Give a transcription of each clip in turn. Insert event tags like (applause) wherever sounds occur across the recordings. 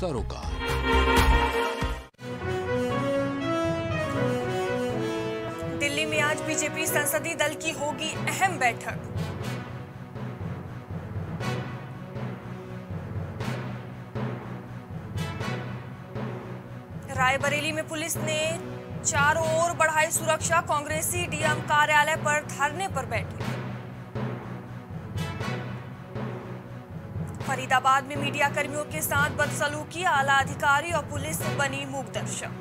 सरोकार। दिल्ली में आज बीजेपी संसदीय दल की होगी अहम बैठक। रायबरेली में पुलिस ने चारों ओर बढ़ाई सुरक्षा, कांग्रेसी डीएम कार्यालय पर धरने पर बैठे फरीदाबाद में मीडिया कर्मियों के साथ बदसलूकी, आला अधिकारी और पुलिस बनी मूक दर्शक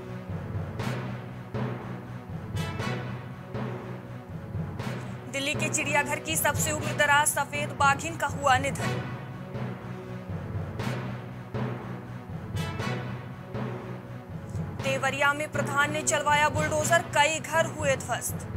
दिल्ली के चिड़ियाघर की सबसे उम्र दराज सफ़ेद बाघिन का हुआ निधन। देवरिया में प्रधान ने चलवाया बुलडोजर, कई घर हुए ध्वस्त।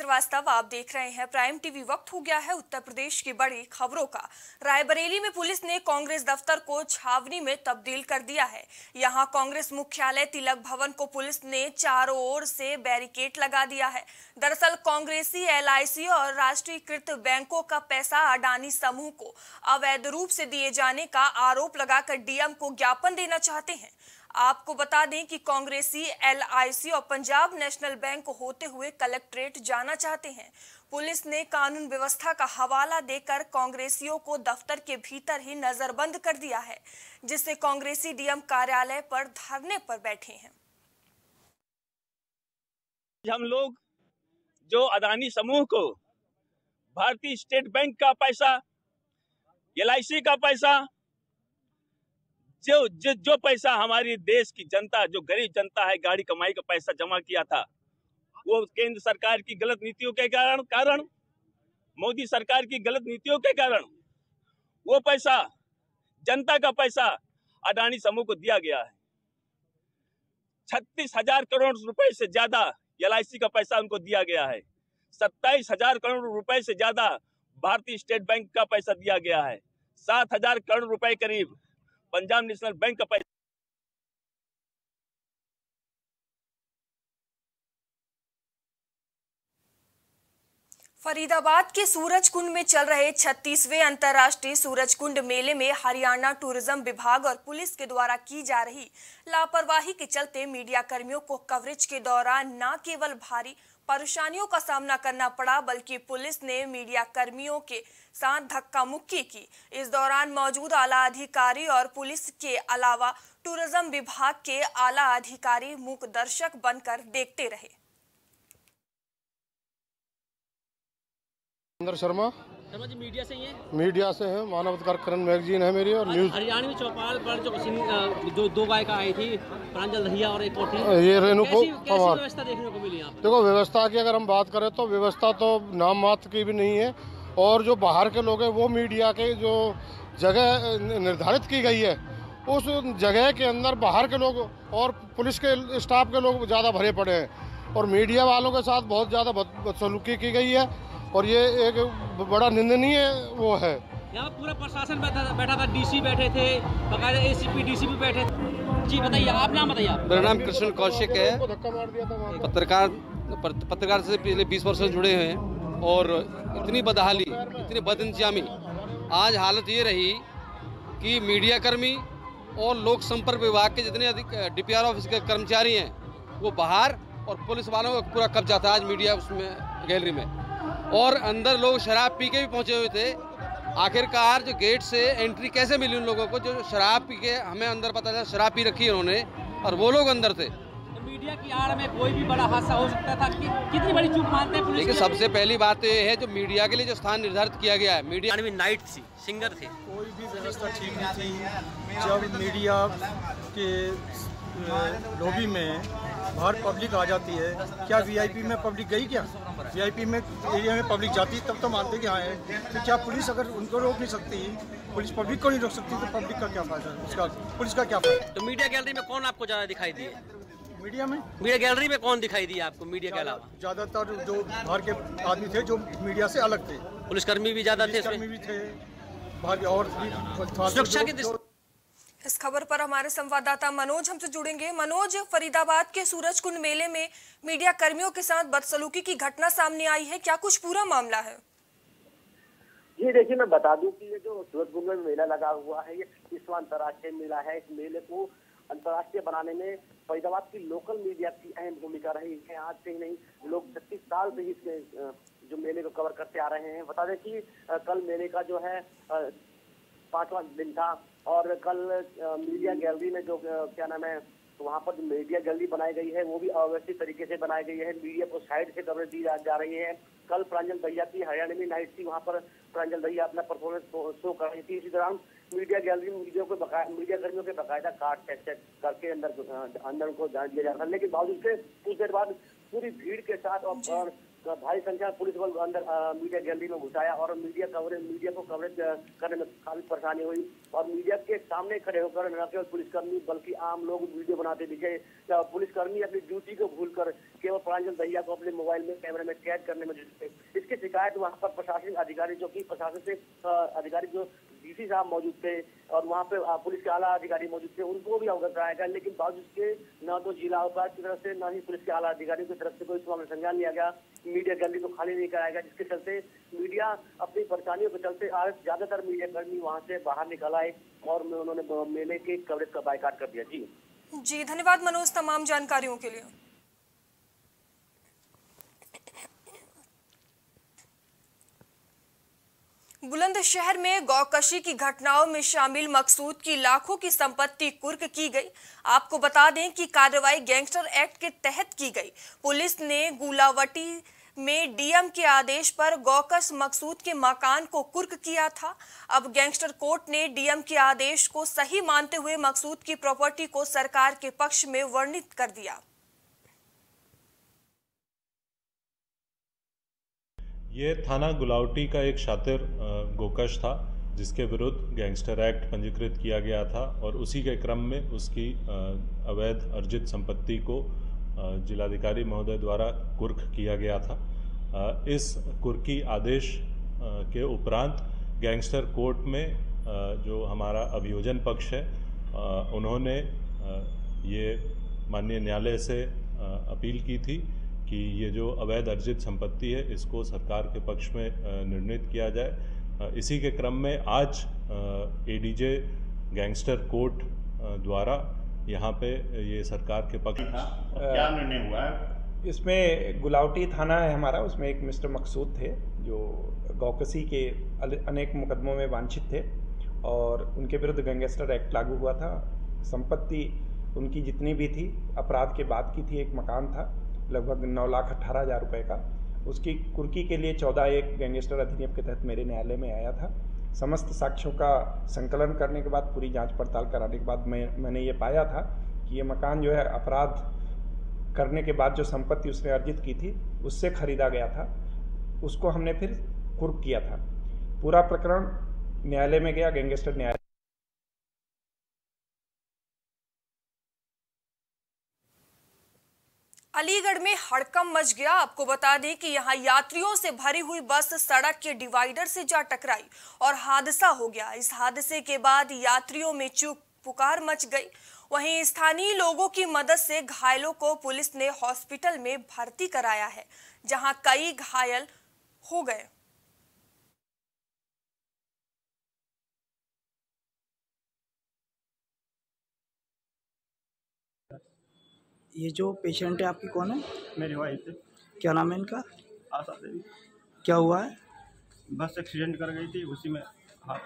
श्रीवास्तव, आप देख रहे हैं प्राइम टीवी, वक्त हो गया है उत्तर प्रदेश की बड़ी खबरों का। रायबरेली में पुलिस ने कांग्रेस दफ्तर को छावनी में तब्दील कर दिया है। यहाँ कांग्रेस मुख्यालय तिलक भवन को पुलिस ने चारों ओर से बैरिकेड लगा दिया है। दरअसल कांग्रेसी, एलआईसी और राष्ट्रीयकृत बैंकों का पैसा अडानी समूह को अवैध रूप से दिए जाने का आरोप लगाकर डीएम को ज्ञापन देना चाहते हैं। आपको बता दें कि कांग्रेसी, एलआईसी और पंजाब नेशनल बैंक को होते हुए कलेक्ट्रेट जाना चाहते हैं। पुलिस ने कानून व्यवस्था का हवाला देकर कांग्रेसियों को दफ्तर के भीतर ही नजरबंद कर दिया है, जिससे कांग्रेसी डीएम कार्यालय पर धरने पर बैठे हैं। हम लोग जो अदानी समूह को भारतीय स्टेट बैंक का पैसा LIC का पैसा जो जो जो पैसा हमारी देश की जनता, जो गरीब जनता है, गाड़ी कमाई का पैसा जमा किया था, वो केंद्र सरकार की गलत नीतियों के कारण कारण? मोदी सरकार की गलत नीतियों के कारण? वो पैसा, जनता का पैसा अडानी समूह को दिया गया है। छत्तीस हज़ार करोड़ रुपए से ज़्यादा एलआईसी का पैसा उनको दिया गया है। सत्ताईस हज़ार करोड़ रुपए से ज़्यादा भारतीय स्टेट बैंक का पैसा दिया गया है। सात हज़ार करोड़ रुपए करीब पंजाब नेशनल बैंक का पैसा फरीदाबाद के सूरज कुंड में चल रहे 36वें अंतर्राष्ट्रीय सूरज कुंड मेले में हरियाणा टूरिज़्म विभाग और पुलिस के द्वारा की जा रही लापरवाही के चलते मीडिया कर्मियों को कवरेज के दौरान न केवल भारी परेशानियों का सामना करना पड़ा, बल्कि पुलिस ने मीडिया कर्मियों के साथ धक्का मुक्की की। इस दौरान मौजूद आला अधिकारी और पुलिस के अलावा टूरिज़्म विभाग के आला अधिकारी मूक दर्शक बनकर देखते रहे। शर्मा। शर्मा जी मीडिया से ही है? मीडिया से है मानव अधिकार करण मैगजीन है मेरी और न्यूज़ हरियाणवी चौपाल पर जो जो दो गायिका आई थी प्रांजल दहिया और एक और थी ये रेणु को पवार। व्यवस्था देखने को मिली यहाँ देखो व्यवस्था की अगर हम बात करें तो व्यवस्था तो नाम मात्र की भी नहीं है और जो बाहर के लोग हैं वो मीडिया के जो जगह निर्धारित की गई है उस जगह के अंदर बाहर के लोग और पुलिस के स्टाफ के लोग ज़्यादा भरे पड़े हैं और मीडिया वालों के साथ बहुत ज़्यादा बदसलूकी की गई है। और ये एक बड़ा निंदनीय वो है। यहाँ पूरा प्रशासन बैठा था बैठा था डीसी बैठे थे बकायदा एसीपी डीसी भी बैठे थे। जी बताइए आप नाम बताइए आप। मेरा नाम कृष्ण कौशिक है। धक्का मार दिया था वहाँ पर। पत्रकार पत्रकार से पिछले 20 वर्ष से जुड़े हैं और इतनी बदहाली इतनी बदइंतजामी आज हालत ये रही कि मीडिया कर्मी और लोक संपर्क विभाग के जितने अधिक डीपीआर ऑफ़िस के कर्मचारी हैं वो बाहर और पुलिस वालों का पूरा कब्जा था आज मीडिया उसमें गैलरी में। और अंदर लोग शराब पी के भी पहुँचे हुए थे। आखिरकार जो गेट से एंट्री कैसे मिली उन लोगों को? जो शराब पी के हमें अंदर पता चला शराब पी रखी है उन्होंने और वो लोग अंदर थे। तो मीडिया की आड़ में कोई भी बड़ा हादसा हो सकता था? कि, कितनी बड़ी चूक मानते हैं पुलिस सबसे पहली बात तो ये है जो मीडिया के लिए जो स्थान निर्धारित किया गया है मीडिया में नाइट थी सिंगर थे। कोई भी व्यवस्था ठीक नहीं थी। जब मीडिया के लॉबी में बाहर पब्लिक आ जाती है। क्या वीआईपी में पब्लिक गई क्या? वीआईपी में एरिया में पब्लिक जाती तब तो मानते कि हाँ है। तो क्या पुलिस अगर उनको रोक नहीं सकती पुलिस पब्लिक को नहीं रोक सकती तो पब्लिक का क्या फ़ायदा? है उसका पुलिस का क्या फ़ायदा? तो मीडिया गैलरी में कौन आपको ज़्यादा दिखाई दिए? मीडिया में? मीडिया गैलरी में कौन दिखाई दिया आपको मीडिया के अलावा? ज़्यादातर जो बाहर के आदमी थे जो मीडिया से अलग थे। पुलिसकर्मी भी ज़्यादा थे भी थे बाहर और सुरक्षा की इस खबर पर हमारे संवाददाता मनोज हमसे जुड़ेंगे। मनोज फरीदाबाद के सूरज कुंड मेले में मीडिया कर्मियों के साथ बदसलूकी की घटना सामने आई है। क्या कुछ पूरा मामला है? जी देखिए मैं बता दूँ कि ये जो सूरजकुंड में मेला लगा हुआ है ये विश्व अंतर्राष्ट्रीय मेला है। इस मेले को अंतर्राष्ट्रीय बनाने में फरीदाबाद की लोकल मीडिया की अहम भूमिका रही है। आज से ही नहीं लोग छत्तीस साल से इसके अ, जो मेले को कवर करते आ रहे हैं। बता दें कि कल मेले का जो है पांचवा दिन था। और कल मीडिया गैलरी में जो क्या नाम है वहाँ पर जो मीडिया गैलरी बनाई गई है वो भी अव्यवस्थित तरीके से बनाई गई है। मीडिया को साइड से कवरेज दी जा, रही है। कल प्रांजल भैया की हरियाणवी नाइट थी वहाँ पर प्रांजल भैया अपना परफॉर्मेंस शो कर रही थी। इसी दौरान मीडिया गैलरी में मीडिया को मीडिया कर्मियों के बकायदा कार्ड चेक चेक करके अंदर अंदर उनको जान दिया जा रहा था। लेकिन बावजूद से कुछ देर बाद पूरी भीड़ के साथ और, और भारी संख्या में पुलिस बल अंदर मीडिया गैलरी में घुसाया और मीडिया कवरेज मीडिया को कवरेज करने में काफ़ी परेशानी हुई और मीडिया के सामने खड़े होकर न केवल पुलिसकर्मी बल्कि आम लोग वीडियो बनाते दिखे अ, पुलिसकर्मी अपनी ड्यूटी को भूलकर केवल प्रांजल दहिया को अपने मोबाइल में कैमरे में कैद करने में जुटे इसकी शिकायत वहाँ पर प्रशासनिक अधिकारी जो की प्रशासन से अधिकारी जो डीसी साहब मौजूद थे और वहाँ पे पुलिस के आला अधिकारी मौजूद थे, उनको भी अवगत कराया गया, लेकिन बावजूद के न तो जिला उपायुक्त की तरफ़ से, न ही पुलिस के आला अधिकारियों की तरफ़ से कोई मामले संज्ञान लिया गया, मीडिया गैलरी को खाली नहीं कराया गया, जिसके चलते मीडिया अपनी परेशानियों के चलते आज ज़्यादातर मीडिया कर्मी वहाँ से बाहर निकल आए और उन्होंने मेले के कवरेज का बाइकाट कर दिया। जी। जी, धन्यवाद मनोज, तमाम जानकारियों के लिए। बुलंदशहर में गौकशी की घटनाओं में शामिल मकसूद की लाखों की संपत्ति कुर्क की गई। आपको बता दें कि कार्रवाई गैंगस्टर एक्ट के तहत की गई। पुलिस ने गुलावटी में डीएम के आदेश पर गौकस मकसूद के मकान को कुर्क किया था। अब गैंगस्टर कोर्ट ने डीएम के आदेश को सही मानते हुए मकसूद की प्रॉपर्टी को सरकार के पक्ष में वर्णित कर दिया। ये थाना गुलावटी का एक शातिर गोकश था, जिसके विरुद्ध गैंगस्टर एक्ट पंजीकृत किया गया था और उसी के क्रम में उसकी अवैध अर्जित संपत्ति को जिलाधिकारी महोदय द्वारा कुर्क किया गया था। इस कुर्की आदेश के उपरांत गैंगस्टर कोर्ट में जो हमारा अभियोजन पक्ष है उन्होंने ये माननीय न्यायालय से अपील की थी कि ये जो अवैध अर्जित संपत्ति है इसको सरकार के पक्ष में निर्णित किया जाए। इसी के क्रम में आज एडीजे गैंगस्टर कोर्ट द्वारा यहाँ पे ये सरकार के पक्ष क्या निर्णय हुआ है? इसमें गुलावटी थाना है हमारा उसमें एक मिस्टर मकसूद थे जो गौकसी के अनेक मुकदमों में वांछित थे और उनके विरुद्ध गैंगस्टर एक्ट लागू हुआ था। संपत्ति उनकी जितनी भी थी अपराध के बाद की थी एक मकान था। लगभग नौ लाख अट्ठारह हज़ार रुपये का। उसकी कुर्की के लिए चौदह एक गैंगस्टर अधिनियम के तहत मेरे न्यायालय में आया था। समस्त साक्ष्यों का संकलन करने के बाद, पूरी जाँच पड़ताल कराने के बाद मैं, मैंने ये पाया था कि ये मकान जो है, अपराध करने के बाद जो संपत्ति उसने अर्जित की थी, उससे खरीदा गया था। उसको हमने फिर कुर्क किया था। पूरा प्रकरण न्यायालय में गया, गैंगस्टर न्यायालय अलीगढ़ में हड़कम मच गया। आपको बता दें कि यहाँ यात्रियों से भरी हुई बस सड़क के डिवाइडर से जा टकराई और हादसा हो गया। इस हादसे के बाद यात्रियों में चूक पुकार मच गई। वहीं स्थानीय लोगों की मदद से घायलों को पुलिस ने हॉस्पिटल में भर्ती कराया है, जहाँ कई घायल हो गए। ये जो पेशेंट है आपकी कौन है? मेरी वाइफ है। क्या नाम है इनका? आशा देवी। क्या हुआ है? बस एक्सीडेंट कर गई थी उसी में हाथ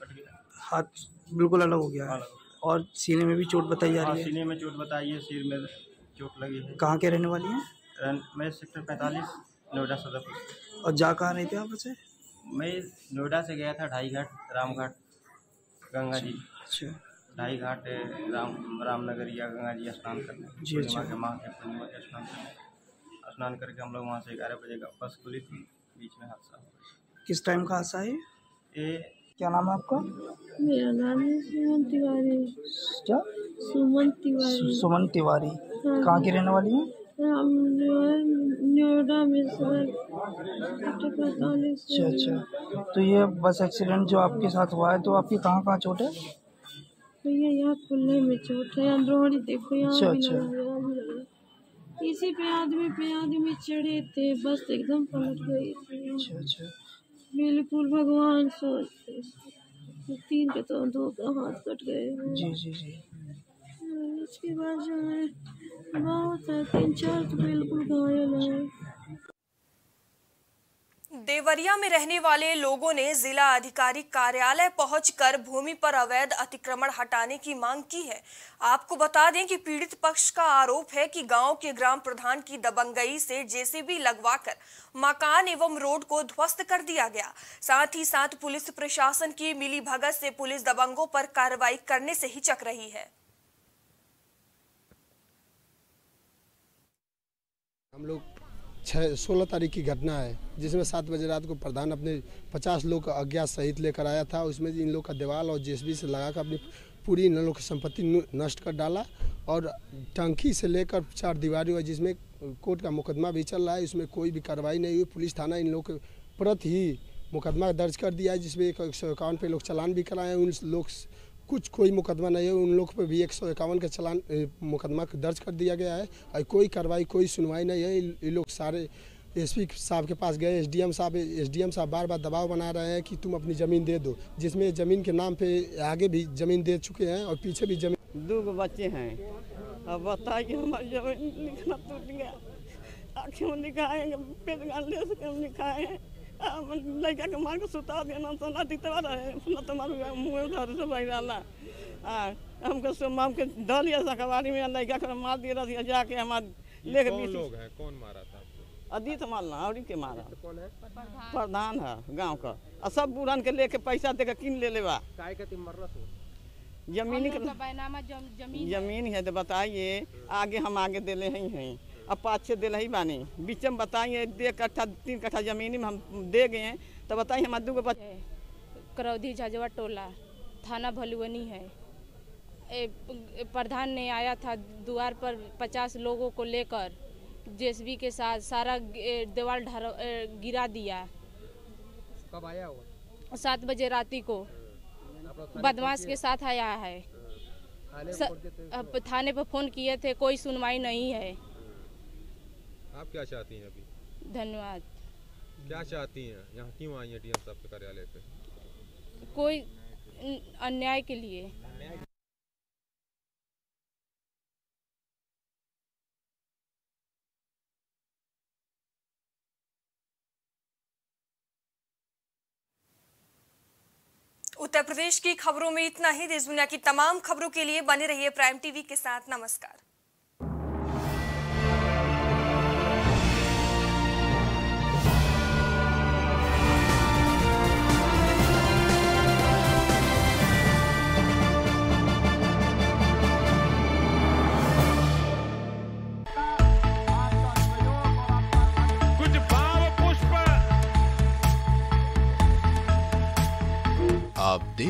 कट गया। हाथ बिल्कुल अलग हो गया है। और सीने में भी चोट बताई जा हाँ रही है सीने में चोट बताई है सिर में चोट लगी है। कहाँ के रहने वाली हैं? मैं सेक्टर पैंतालीस नोएडा सदर और जा कहाँ रहे थे आप वैसे? मैं नोएडा से गया था ढाई घाट रामघाट गंगा जी। अच्छा। ढाई घाट राम रामनगर या गंगा जी स्नान करने। जी, अच्छा। के माह के पूर्णिमा के स्नान करने। स्नान करके हम लोग वहाँ से ग्यारह बजे का बस खुली थी बीच में हादसा हुआ। किस टाइम का हादसा है? ये क्या नाम है आपका? मेरा नाम है सुमन तिवारी। क्या? सुमन तिवारी। सुमन तिवारी। हाँ। कहाँ की रहने वाली हैं? हम नोएडा में सर अच्छा अच्छा। तो ये बस एक्सीडेंट जो आपके साथ हुआ है तो आपकी कहाँ कहाँ चोट है? भैया यहाँ खुले में चोट है अंदरोड़ी देखो यहाँ अच्छा, भी अच्छा। लगा है, यहाँ भी लगा है। इसी पे आदमी पे आदमी चढ़े थे बस एकदम पलट गई अच्छा बिल्कुल भगवान सोचते तीन के तो दो का हाथ कट गए। जी जी जी उसके बाद जो है बहुत है तीन चार तो बिल्कुल घायल है देवरिया में रहने वाले लोगों ने जिला अधिकारी कार्यालय पहुंचकर भूमि पर अवैध अतिक्रमण हटाने की मांग की है। आपको बता दें कि पीड़ित पक्ष का आरोप है कि गाँव के ग्राम प्रधान की दबंगई से जेसीबी लगवाकर मकान एवं रोड को ध्वस्त कर दिया गया। साथ ही साथ पुलिस प्रशासन की मिली भगत से पुलिस दबंगों पर कार्रवाई करने से हिचक रही है। हम लोग छः सोलह तारीख की घटना है, जिसमें सात बजे रात को प्रधान अपने पचास लोग अज्ञात सहित लेकर आया था। उसमें इन लोग का दीवार और जेसीबी से लगाकर अपनी पूरी इन लोग की संपत्ति नष्ट कर डाला और टंकी से लेकर चार दीवारी हुआ जिसमें कोर्ट का मुकदमा भी चल रहा है इसमें कोई भी कार्रवाई नहीं हुई। पुलिस थाना इन लोग के प्रति ही मुकदमा दर्ज कर दिया है, जिसमें एक सौ इक्यावन पे लोग चलान भी कराए उन लोग कुछ कोई मुकदमा नहीं है। उन लोग पर भी एक सौ इक्यावन का चलान मुकदमा दर्ज कर दिया गया है और कोई कार्रवाई, कोई सुनवाई नहीं है। ये लोग सारे एसपी साहब के पास गए। एसडीएम साहब एसडीएम साहब बार बार दबाव बना रहे हैं कि तुम अपनी ज़मीन दे दो, जिसमें ज़मीन के नाम पे आगे भी ज़मीन दे चुके हैं और पीछे भी ज़मीन दो गो बच्चे हैं। अब बताइए हमारी ज़मीन लिखना टूट गया। आँखें लिखाएँगे पेट गाल ले सके लिखाए (laughs) लड़का के मार के सुता देना तो ना दिखता रहे ना तुम्हारे मुँह उधर से बह डाला। हमको सो हम के धर लिया सखबारी में लड़का के मार दिया रहा जाके हमारे लेके लोग हैं? कौन मारा था अदित मारना और के मारा। कौन है? प्रधान है गाँव का। और सब बुढ़न के लेके पैसा दे के किन ले लेवा? काय का तीन मरना तो? ज़मीन के बैनामा ज़मीन ज़मीन है तो बताइए आगे हम आगे दिले ही हैं। अब पाँच छः दिल ही बानी बीच में बताइए दे कट्ठा तीन कट्ठा ज़मीन में हम दे गए हैं तो बताइए हमारे दो बच्चे करौधी झाजवा टोला थाना भलुवनी है। ए, प्रधान ने आया था द्वार पर पचास लोगों को लेकर जेसीबी के साथ सारा दीवार ढार गिरा दिया। कब आया हुआ? सात बजे राती को। बदमाश के साथ आया है? अब थाने पर फ़ोन किए थे कोई सुनवाई नहीं है। आप क्या चाहती हैं अभी? धन्यवाद। क्या चाहती हैं? यहाँ क्यों आई हैं डीएम साहब के कार्यालय पे? कोई अन्याय के लिए। उत्तर प्रदेश की खबरों में इतना ही। देश दुनिया की तमाम खबरों के लिए बने रहिए प्राइम टीवी के साथ। नमस्कार।